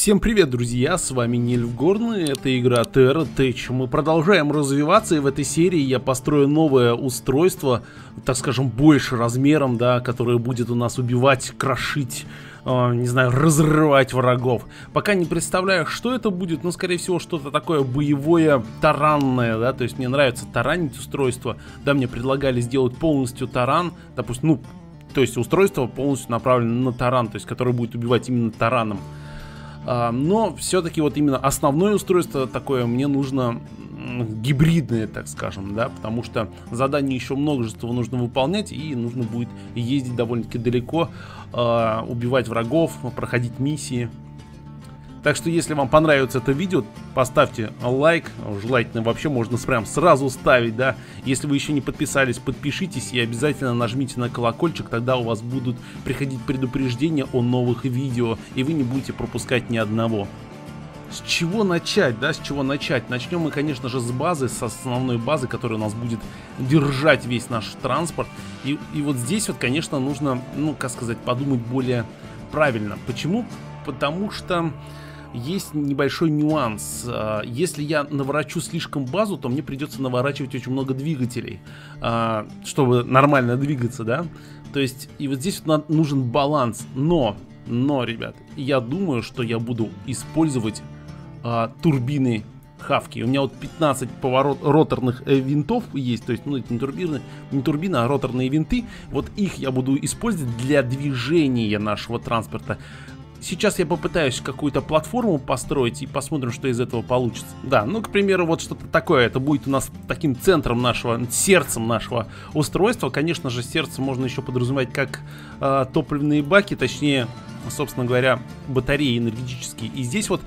Всем привет, друзья, с вами Нильф Горный, это игра Terra Tech. Мы продолжаем развиваться, и в этой серии я построю новое устройство, так скажем, больше размером, да, которое будет у нас убивать, крошить, э, не знаю, разрывать врагов. Пока не представляю, что это будет, но, скорее всего, что-то такое боевое, таранное, да, то есть мне нравится таранить устройство. Да, мне предлагали сделать полностью таран, допустим, ну, то есть устройство полностью направлено на таран, то есть которое будет убивать именно тараном. А, но все-таки вот именно основное устройство такое мне нужно гибридное, так скажем, да, потому что заданий еще множество нужно выполнять и нужно будет ездить довольно-таки далеко, а, убивать врагов, проходить миссии. Так что, если вам понравится это видео, поставьте лайк. Желательно вообще можно прям сразу ставить, да. Если вы еще не подписались, подпишитесь и обязательно нажмите на колокольчик. Тогда у вас будут приходить предупреждения о новых видео, и вы не будете пропускать ни одного. С чего начать, да, с чего начать? Начнем мы, конечно же, с базы, с основной базы, которая у нас будет держать весь наш транспорт. И, и вот здесь вот, конечно, нужно, ну, как сказать, подумать более правильно. Почему? Потому что есть небольшой нюанс. А, если я наворачу слишком базу, то мне придется наворачивать очень много двигателей, а, чтобы нормально двигаться, да? То есть, и вот здесь вот нужен баланс. Но, но, ребят, я думаю, что я буду использовать а, турбины хавки. У меня вот 15 поворот роторных э, винтов есть, то есть, ну, это не турбины, не турбина, а роторные винты. Вот их я буду использовать для движения нашего транспорта. Сейчас я попытаюсь какую-то платформу построить и посмотрим, что из этого получится. Да, ну, к примеру, вот что-то такое. Это будет у нас таким центром нашего, сердцем нашего устройства. Конечно же, сердце можно еще подразумевать как э, топливные баки, точнее, собственно говоря, батареи энергетические. И здесь вот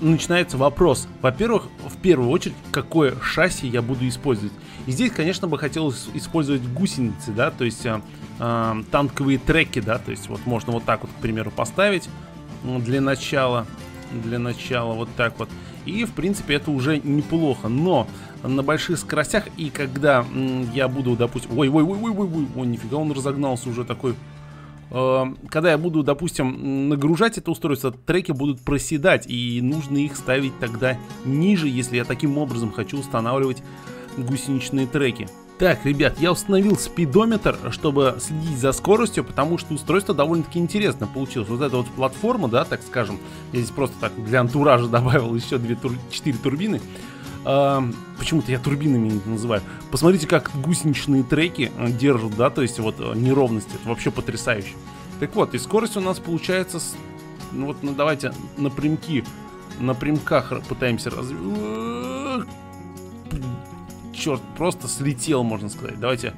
начинается вопрос. Во-первых, в первую очередь, какое шасси я буду использовать. И здесь, конечно, бы хотелось использовать гусеницы, да, то есть э, танковые треки, да, то есть вот можно вот так вот, к примеру, поставить для начала. Для начала вот так вот. И, в принципе, это уже неплохо. Но на больших скоростях, и когда я буду, допустим... Ой-ой-ой-ой-ой, ой, нифига, он разогнался уже такой... Э, когда я буду, допустим, нагружать это устройство, треки будут проседать, и нужно их ставить тогда ниже, если я таким образом хочу устанавливать гусеничные треки. Так, ребят, я установил спидометр, чтобы следить за скоростью, потому что устройство довольно-таки интересно получилось. Вот эта вот платформа, да, так скажем, я здесь просто так для антуража добавил еще 2 тур 4 турбины. А, Почему-то я турбинами не называю. Посмотрите, как гусеничные треки э, держат, да, то есть вот э, неровности. Это вообще потрясающе. Так вот, и скорость у нас получается, с, ну вот, ну давайте напрямки, на прямках пытаемся развить черт, просто слетел, можно сказать. Давайте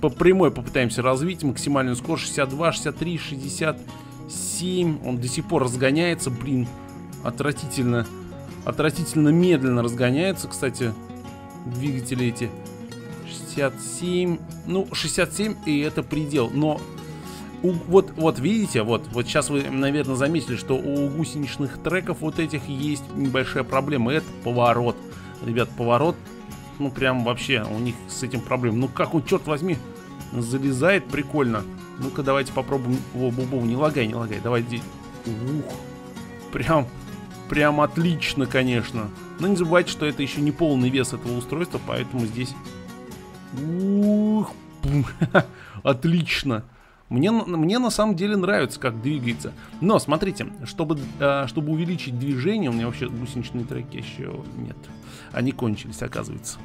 по прямой попытаемся развить максимальную скорость 62, 63, 67. Он до сих пор разгоняется, блин, отвратительно. Отвратительно медленно разгоняется, кстати, двигатели эти. 67, ну 67 и это предел, но у, вот, вот видите, вот, вот сейчас вы, наверное, заметили, что у гусеничных треков вот этих есть небольшая проблема, это поворот. Ребят, поворот ну прям вообще у них с этим проблем. Ну как он, черт возьми, залезает прикольно. Ну-ка давайте попробуем. О, бубу, не лагай, не лагай. Давай здесь. Ух. Прям, прям отлично, конечно. Но не забывайте, что это еще не полный вес этого устройства, поэтому здесь... Ух. Отлично. Мне, мне на самом деле нравится, как двигается. Но, смотрите, чтобы, э, чтобы увеличить движение, у меня вообще гусеничные треки еще нет. Они кончились, оказывается.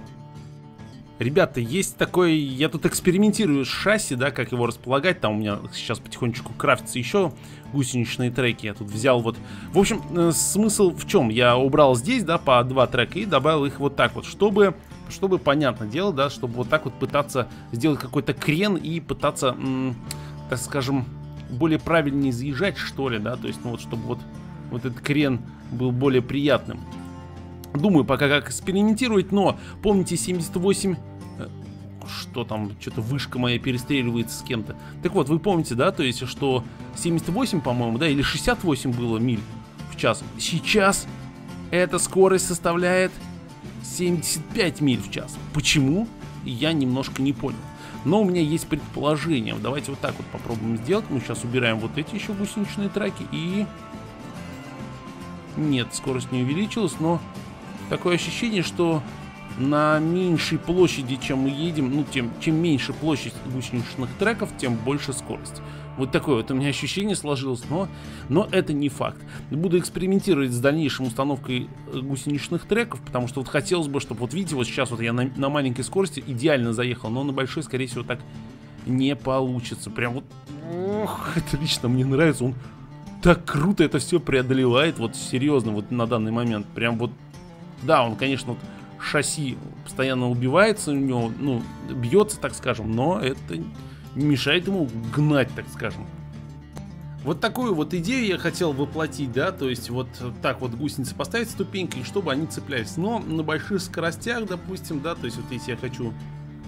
Ребята, есть такой... Я тут экспериментирую с шасси, да, как его располагать. Там у меня сейчас потихонечку крафтятся еще гусеничные треки. Я тут взял вот... В общем, э, смысл в чем? Я убрал здесь, да, по два трека и добавил их вот так вот, чтобы... Чтобы, понятно дело, да, чтобы вот так вот пытаться сделать какой-то крен и пытаться так скажем, более правильнее заезжать, что ли, да, то есть, ну вот, чтобы вот, вот этот крен был более приятным. Думаю, пока как экспериментировать, но помните 78 э, что там, что-то вышка моя перестреливается с кем-то. Так вот, вы помните, да, то есть, что 78, по-моему, да, или 68 было миль в час. Сейчас эта скорость составляет 75 миль в час. Почему? Я немножко не понял. Но у меня есть предположение. Давайте вот так вот попробуем сделать. Мы сейчас убираем вот эти еще гусеничные траки и... Нет, скорость не увеличилась, но такое ощущение, что на меньшей площади, чем мы едем, ну, тем, чем меньше площадь гусеничных треков, тем больше скорость. Вот такое вот у меня ощущение сложилось, но, но это не факт. Буду экспериментировать с дальнейшей установкой э, гусеничных треков, потому что вот хотелось бы, чтобы, вот видите, вот сейчас вот я на, на маленькой скорости идеально заехал, но на большой, скорее всего, так не получится. Прям вот, ох, это лично мне нравится, он так круто это все преодолевает, вот серьезно, вот на данный момент. Прям вот, да, он, конечно, вот шасси постоянно убивается у него, ну, бьется, так скажем, но это не мешает ему гнать, так скажем. Вот такую вот идею я хотел воплотить, да, то есть вот так вот гусеницы поставить ступенькой, чтобы они цеплялись. Но на больших скоростях, допустим, да, то есть вот если я хочу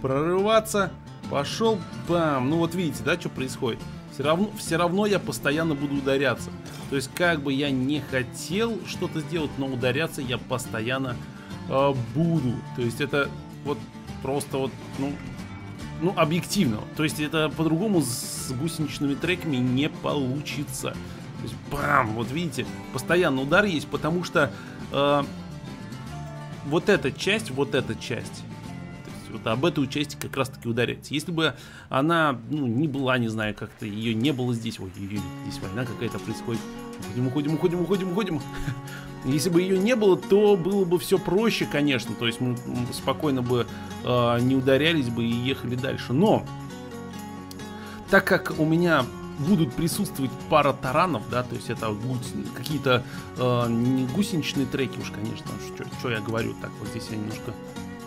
прорываться, пошел, бам, ну вот видите, да, что происходит. Все равно, все равно я постоянно буду ударяться. То есть как бы я не хотел что-то сделать, но ударяться я постоянно э, буду. То есть это вот просто вот, ну, ну, объективно. То есть это по-другому с гусеничными треками не получится. То есть, бам, вот видите, постоянно удар есть, потому что э, вот эта часть, вот эта часть, вот об эту часть как раз таки ударяется. Если бы она, ну, не была, не знаю, как-то ее не было здесь, ой, здесь война какая-то происходит, уходим, уходим, уходим, уходим, уходим, Если бы ее не было, то было бы все проще, конечно. То есть мы спокойно бы э, не ударялись бы и ехали дальше. Но, так как у меня будут присутствовать пара таранов, да, то есть это какие-то э, не гусеничные треки уж, конечно, что я говорю, так вот здесь я немножко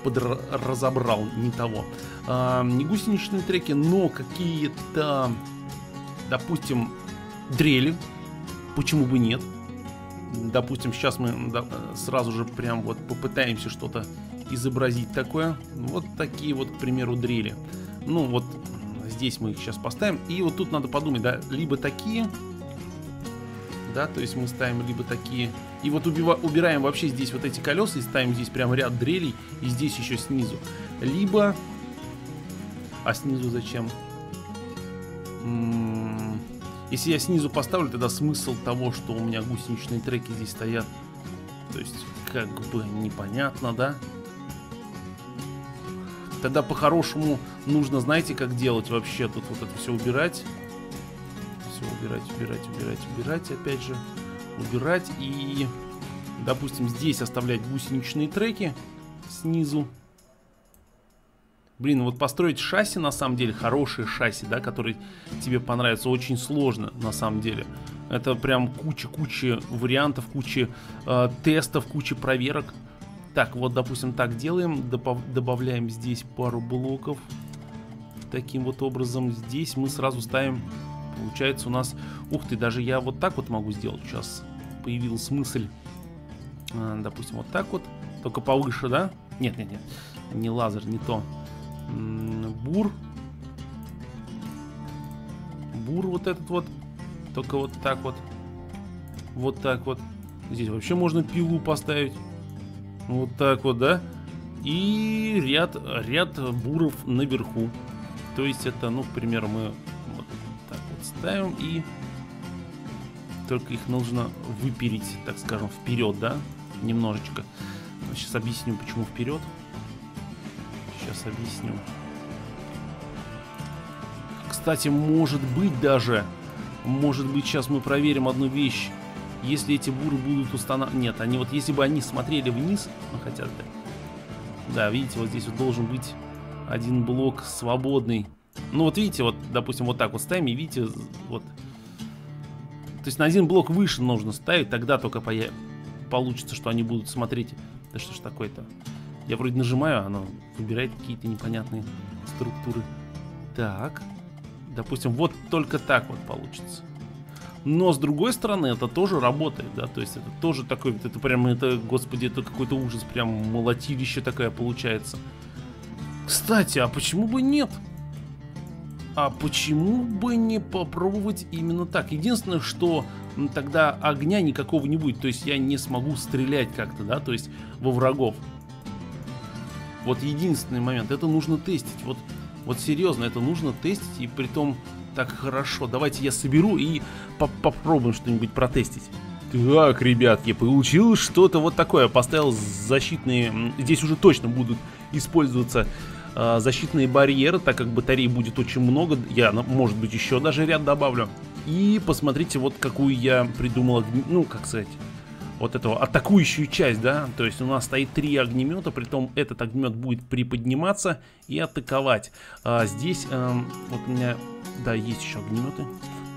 подразобрал не того. Э, не гусеничные треки, но какие-то, допустим, дрели, почему бы нет, допустим, сейчас мы сразу же прям вот попытаемся что-то изобразить такое. Вот такие вот, к примеру, дрели. Ну, вот здесь мы их сейчас поставим. И вот тут надо подумать, да, либо такие, да, то есть мы ставим либо такие. И вот убива, убираем вообще здесь вот эти колеса и ставим здесь прям ряд дрелей. И здесь еще снизу. Либо... А снизу зачем? М -м если я снизу поставлю, тогда смысл того, что у меня гусеничные треки здесь стоят, то есть как бы непонятно, да? Тогда по-хорошему нужно, знаете, как делать вообще тут вот это все убирать. Все убирать, убирать, убирать, убирать, опять же. Убирать и, допустим, здесь оставлять гусеничные треки снизу. Блин, вот построить шасси, на самом деле, хорошие шасси, да, которые тебе понравятся, очень сложно, на самом деле. Это прям куча-куча вариантов, куча э, тестов, куча проверок. Так, вот, допустим, так делаем, добавляем здесь пару блоков. Таким вот образом, здесь мы сразу ставим, получается у нас... Ух ты, даже я вот так вот могу сделать. Сейчас появилась мысль. Э, допустим, вот так вот, только повыше, да? Нет, нет, нет, не лазер, не то бур. Бур вот этот вот. Только вот так вот. Вот так вот. Здесь вообще можно пилу поставить. Вот так вот, да? И ряд, ряд буров наверху. То есть это, ну, к примеру, мы вот так вот ставим и только их нужно выпилить, так скажем, вперед, да? Немножечко. Сейчас объясню, почему вперед сейчас объясню. Кстати, может быть даже, может быть сейчас мы проверим одну вещь. Если эти буры будут устанавливать... Нет, они вот если бы они смотрели вниз, ну хотя да. Да, видите, вот здесь вот должен быть один блок свободный. Ну вот видите, вот, допустим, вот так вот ставим, и видите, вот. То есть на один блок выше нужно ставить, тогда только по получится, что они будут смотреть. Да что ж такое-то? Я вроде нажимаю, оно выбирает какие-то непонятные структуры. Так. Допустим, вот только так вот получится. Но с другой стороны, это тоже работает, да, то есть это тоже такой, это прям, это, господи, это какой-то ужас, прям молотилище такая получается. Кстати, а почему бы нет? А почему бы не попробовать именно так? Единственное, что тогда огня никакого не будет, то есть я не смогу стрелять как-то, да, то есть во врагов. Вот единственный момент, это нужно тестить. Вот, вот серьезно, это нужно тестить, и при том так хорошо. Давайте я соберу и по попробуем что-нибудь протестить. Так, ребятки, получилось что-то вот такое. Поставил защитные... Здесь уже точно будут использоваться э, защитные барьеры, так как батарей будет очень много. Я, может быть, еще даже ряд добавлю. И посмотрите, вот какую я придумал, ну, как сказать, вот этого атакующую часть, да, то есть у нас стоит три огнемета, при том этот огнемет будет приподниматься и атаковать. А здесь э, вот у меня, да, есть еще огнеметы.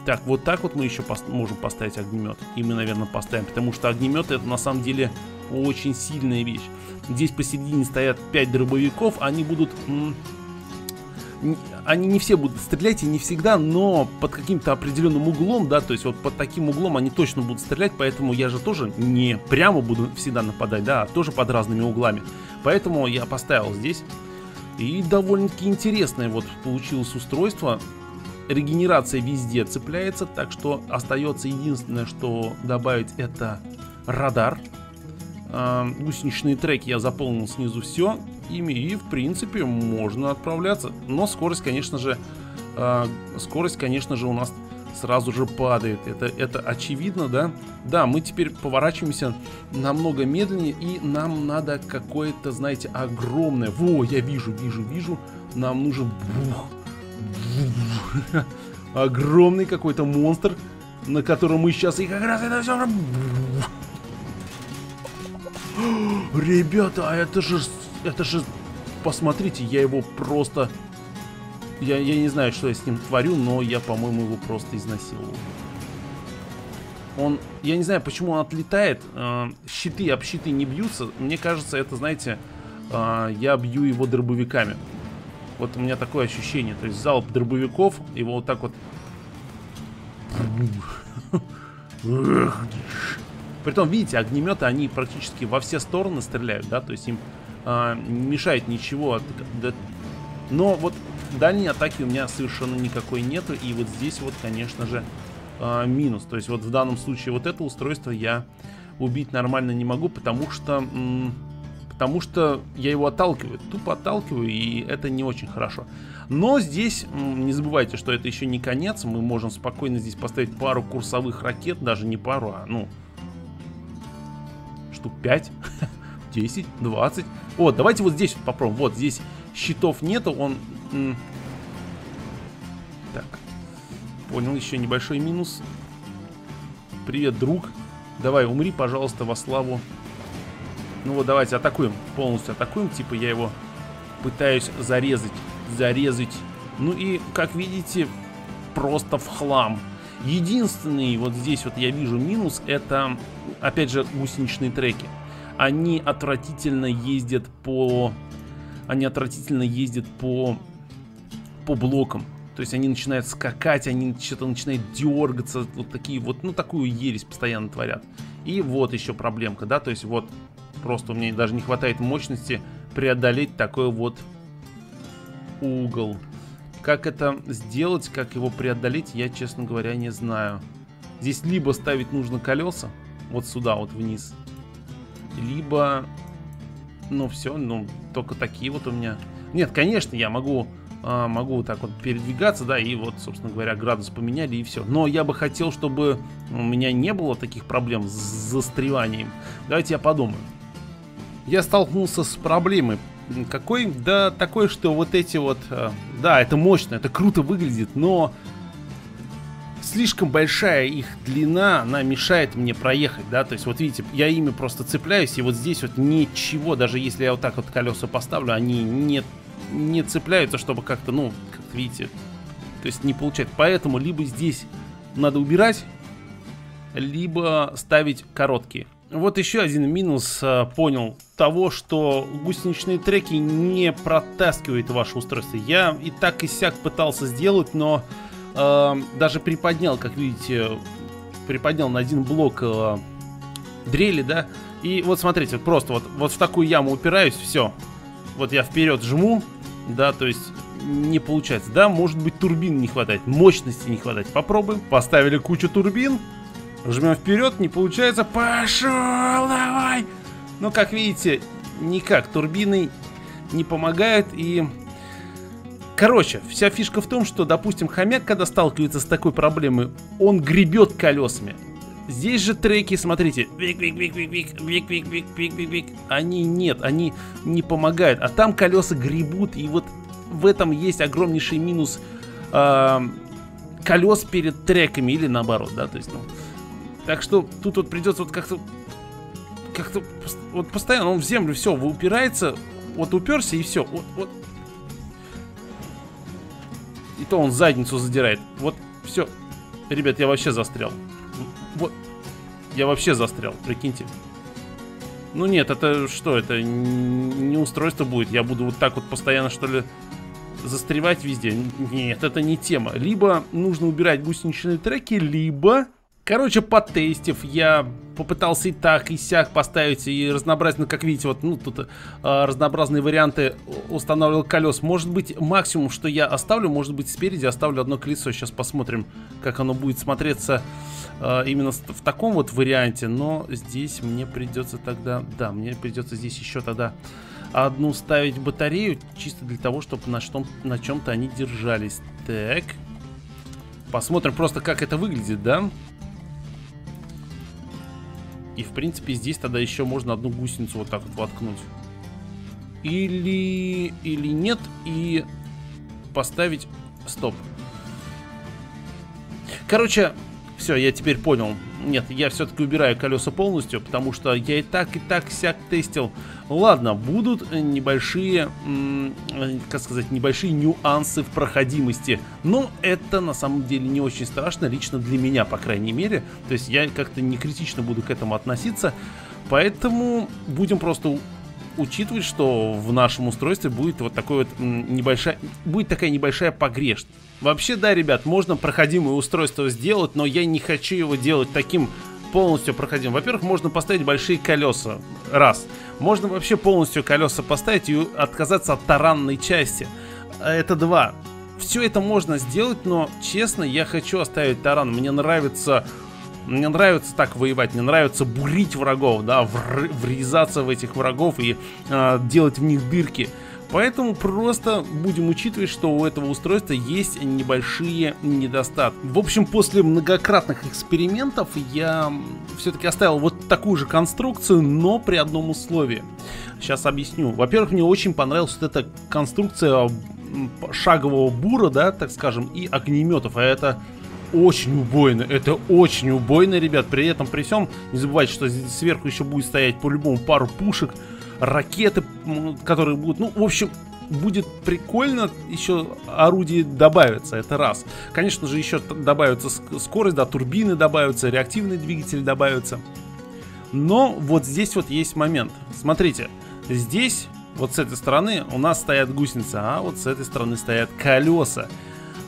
Так, вот так вот мы еще пост можем поставить огнемет. И мы, наверное, поставим, потому что огнемет это на самом деле очень сильная вещь. Здесь посередине стоят 5 дробовиков, они будут... Они не все будут стрелять и не всегда, но под каким-то определенным углом, да, то есть вот под таким углом они точно будут стрелять, поэтому я же тоже не прямо буду всегда нападать, да, а тоже под разными углами. Поэтому я поставил здесь. И довольно-таки интересное вот получилось устройство регенерация везде цепляется, так что остается единственное, что добавить, это радар. Э, гусеничные треки я заполнил снизу все ими, и в принципе можно отправляться. Но скорость, конечно же, э, скорость, конечно же, у нас сразу же падает. Это, это очевидно, да? Да, мы теперь поворачиваемся намного медленнее, и нам надо какое-то, знаете, огромное... Во, я вижу, вижу, вижу. Нам нужен... Огромный какой-то монстр, на котором мы сейчас и как раз это все... Ребята, а это же... Это же... Посмотрите, я его просто... Я, я не знаю, что я с ним творю, но я, по-моему, его просто изнасиловал. Он... Я не знаю, почему он отлетает. Э, щиты об щиты не бьются. Мне кажется, это, знаете... Э, я бью его дробовиками. Вот у меня такое ощущение. То есть залп дробовиков, его вот так вот... Притом, видите, огнеметы, они практически во все стороны стреляют, да, то есть им не мешает ничего. Но вот дальней атаки у меня совершенно никакой нету, и вот здесь вот, конечно же, а, минус. То есть вот в данном случае вот это устройство я убить нормально не могу, потому что потому что я его отталкиваю, тупо отталкиваю, и это не очень хорошо. Но здесь, не забывайте, что это еще не конец, мы можем спокойно здесь поставить пару курсовых ракет, даже не пару, а ну, штук 5, 10, 20. Вот, давайте вот здесь вот попробуем, вот здесь щитов нету, он... Так, понял, еще небольшой минус. Привет, друг. Давай, умри, пожалуйста, во славу ну вот давайте атакуем. Полностью атакуем. Типа я его пытаюсь зарезать. Зарезать. Ну и, как видите, просто в хлам. Единственный вот здесь вот я вижу минус, это, опять же, гусеничные треки. Они отвратительно ездят по... Они отвратительно ездят по... По блокам. То есть они начинают скакать, они что-то начинают дергаться, вот такие вот, ну такую ересь постоянно творят. И вот еще проблемка, да, то есть вот Просто у меня даже не хватает мощности преодолеть такой вот угол. Как это сделать, как его преодолеть, я, честно говоря, не знаю. Здесь либо ставить нужно колеса, вот сюда, вот вниз. Либо, ну все, ну только такие вот у меня. Нет, конечно, я могу, а, могу так вот передвигаться, да, и вот, собственно говоря, градус поменяли и все. Но я бы хотел, чтобы у меня не было таких проблем с застреванием. Давайте я подумаю я столкнулся с проблемой. Какой? Да такой, что вот эти вот... Э, да, это мощно, это круто выглядит, но... Слишком большая их длина, она мешает мне проехать, да, то есть вот видите, я ими просто цепляюсь, и вот здесь вот ничего, даже если я вот так вот колеса поставлю, они не, не цепляются, чтобы как-то, ну, как видите, то есть не получать. Поэтому либо здесь надо убирать, либо ставить короткие. Вот еще один минус э, понял того, что гусеничные треки не протаскивают ваше устройство. Я и так и сяк пытался сделать, но э, даже приподнял, как видите, приподнял на один блок э, дрели, да. И вот смотрите, просто вот, вот в такую яму упираюсь, все. Вот я вперед жму, да, то есть не получается. Да, может быть турбин не хватает, мощности не хватает. Попробуем. Поставили кучу турбин. Жмем вперед, не получается. Пошел, давай! Но, как видите, никак. Турбины не помогают и... Короче, вся фишка в том, что, допустим, хомяк, когда сталкивается с такой проблемой, он гребет колесами. Здесь же треки, смотрите, вик, вик, вик, вик, вик, вик, вик, вик, вик, вик, вик. Они нет, они не помогают. А там колеса гребут, и вот в этом есть огромнейший минус э, колес перед треками или наоборот, да, то есть, ну. Так что тут вот придется вот как-то как-то вот постоянно он в землю все упирается, вот уперся и все, вот, вот. И то он задницу задирает. Вот, все. Ребят, я вообще застрял. Вот. Я вообще застрял, прикиньте. Ну нет, это что, это не устройство будет. Я буду вот так вот постоянно, что ли, застревать везде. Нет, это не тема. Либо нужно убирать гусеничные треки, либо Короче, потестив, я попытался и так, и сяк поставить, и разнообразно, как видите, вот, ну, тут э, разнообразные варианты устанавливал колес. Может быть, максимум, что я оставлю, может быть, спереди оставлю одно колесо. Сейчас посмотрим, как оно будет смотреться э, именно в таком вот варианте. Но здесь мне придется тогда, да, мне придется здесь еще тогда одну ставить батарею, чисто для того, чтобы на, что, на чем-то они держались. Так, посмотрим просто, как это выглядит, да? Да. И, в принципе, здесь тогда еще можно одну гусеницу вот так вот воткнуть. Или... Или нет, и поставить... Стоп. Короче, все, я теперь понял. Нет, я все-таки убираю колеса полностью, потому что я и так, и так всяк тестил. Ладно, будут небольшие, как сказать, небольшие нюансы в проходимости. Но это на самом деле не очень страшно, лично для меня, по крайней мере. То есть я как-то не критично буду к этому относиться. Поэтому будем просто учитывать, что в нашем устройстве будет вот такой вот небольшая, будет такая небольшая погрешность. Вообще, да, ребят, можно проходимое устройство сделать, но я не хочу его делать таким полностью проходимым. Во-первых, можно поставить большие колеса. Раз. Можно вообще полностью колеса поставить и отказаться от таранной части. Это два. Все это можно сделать, но, честно, я хочу оставить таран. Мне нравится мне нравится так воевать, мне нравится бурить врагов, да, врезаться в этих врагов и э, делать в них дырки. Поэтому просто будем учитывать, что у этого устройства есть небольшие недостатки. В общем, после многократных экспериментов я все-таки оставил вот такую же конструкцию, но при одном условии. Сейчас объясню. Во-первых, мне очень понравилась вот эта конструкция шагового бура, да, так скажем, и огнеметов. А это очень убойно. Это очень убойно, ребят. При этом, при всем, не забывайте, что сверху еще будет стоять по-любому пару пушек, ракеты, которые будут... Ну, в общем, будет прикольно, еще орудие добавится, это раз. Конечно же, еще добавится скорость, да, турбины добавятся, реактивные двигатели добавятся. Но вот здесь вот есть момент. Смотрите, здесь, вот с этой стороны у нас стоят гусеницы, а вот с этой стороны стоят колеса.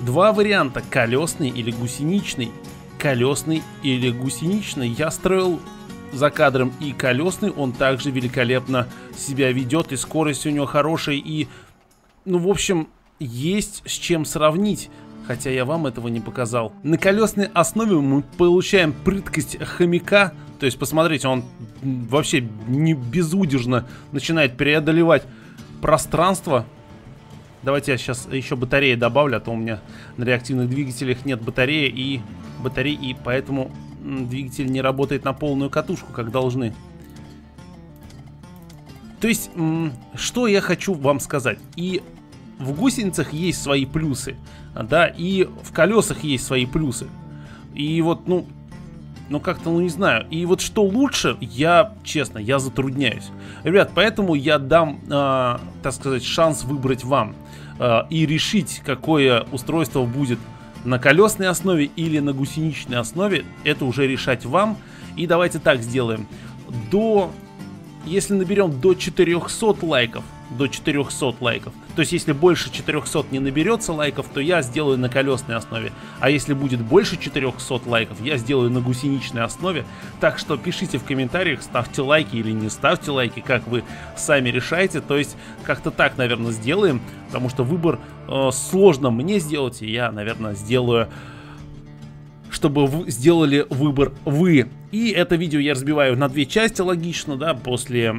Два варианта, колесный или гусеничный. Колесный или гусеничный. Я строил за кадром и колесный, он также великолепно себя ведет, и скорость у него хорошая, и, ну, в общем, есть с чем сравнить. Хотя я вам этого не показал. На колесной основе мы получаем прыткость хомяка. То есть, посмотрите, он вообще не безудержно начинает преодолевать пространство. Давайте я сейчас еще батареи добавлю, а то у меня на реактивных двигателях нет батареи и батареи, и поэтому двигатель не работает на полную катушку, как должны. То есть, что я хочу вам сказать. И в гусеницах есть свои плюсы, да, и в колесах есть свои плюсы. И вот, ну, ну как-то, ну не знаю. И вот что лучше, я, честно, я затрудняюсь. Ребят, поэтому я дам, э, так сказать, шанс выбрать вам э, и решить, какое устройство будет на колесной основе или на гусеничной основе. Это уже решать вам. И давайте так сделаем. До, если наберем до 400 лайков, до 400 лайков. То есть, если больше 400 не наберется лайков, то я сделаю на колесной основе. А если будет больше 400 лайков, я сделаю на гусеничной основе. Так что пишите в комментариях, ставьте лайки или не ставьте лайки, как вы сами решаете. То есть, как-то так, наверное, сделаем, потому что выбор э, сложно мне сделать, и я, наверное, сделаю чтобы сделали выбор вы. И это видео я разбиваю на две части, логично, да, после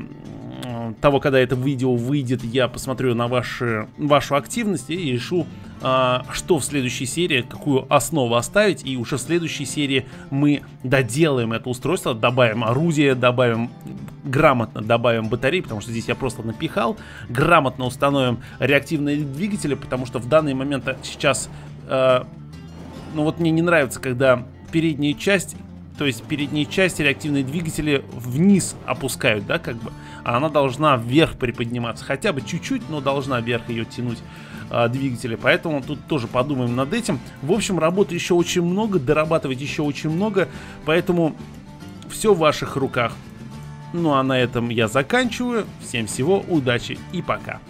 того, когда это видео выйдет, я посмотрю на ваши, вашу активность и решу, а, что в следующей серии, какую основу оставить, и уже в следующей серии мы доделаем это устройство, добавим орудие, добавим грамотно добавим батареи, потому что здесь я просто напихал, грамотно установим реактивные двигатели, потому что в данный момент сейчас, ну вот мне не нравится, когда передняя часть то есть передние части реактивные двигатели вниз опускают, да, как бы, а она должна вверх приподниматься, хотя бы чуть-чуть, но должна вверх ее тянуть э, двигатели, поэтому тут тоже подумаем над этим. В общем, работы еще очень много, дорабатывать еще очень много, поэтому все в ваших руках. Ну а на этом я заканчиваю. Всем всего, удачи и пока.